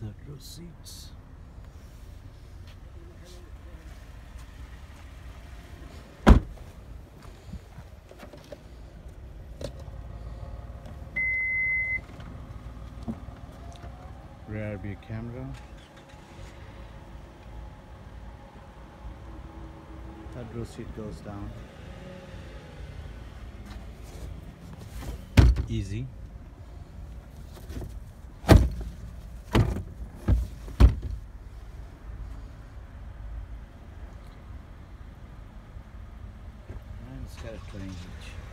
third row seats. Rear view camera. Third row seat goes down. Easy. It's got a 20 inch.